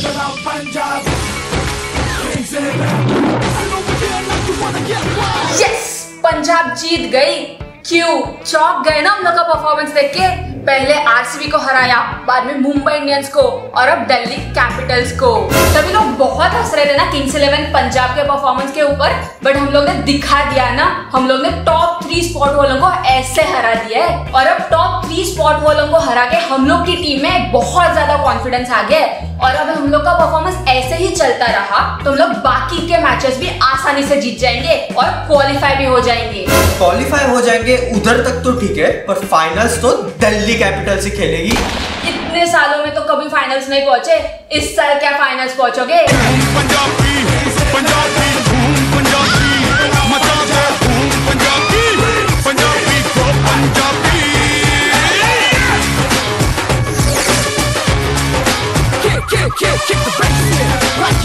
think Punjab जीत गई। क्यों चौक गए ना हम लोग का परफॉर्मेंस देख के। पहले आरसीबी को हराया, बाद में मुंबई इंडियंस को और अब दिल्ली कैपिटल्स को। सभी लोग बहुत हंस रहे थे ना किंग्स इलेवन पंजाब के परफॉर्मेंस के ऊपर बट हम लोग ने दिखा दिया ना, हम लोग ने टॉप थ्री स्पॉट वालों को ऐसे हरा दिया है। और अब टॉप थ्री स्पॉट वालों को हरा के हम लोग की टीम में बहुत ज़्यादा कॉन्फिडेंस आ गया है। और अब हम लोग का परफॉर्मेंस ऐसे ही चलता रहा तो हम लोग बाकी के मैचेस भी आसानी से जीत जाएँगे और क्वालिफाई भी हो जाएँगे। क्वालिफाई हो जाएँगे, उधर तक तो ठीक है, पर फाइनल्स तो दिल्ली कैपिटल से खेलेगी। इतने सालों में तो कभी फाइनल्स नहीं पहुँचे। इस साल क्या फाइनल्स पहुंचोगे? पंजाबी पंजाबी धूम पंजाबी मचा Punjabi Punjabi kick, kick, kick, kick the bass, yeah.